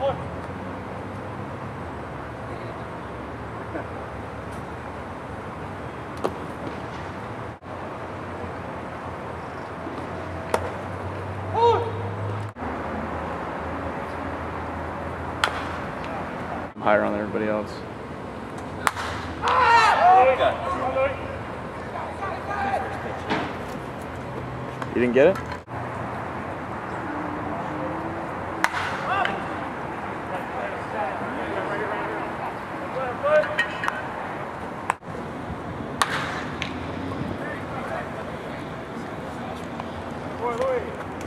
I'm higher on everybody else. You didn't get it? Boa noite.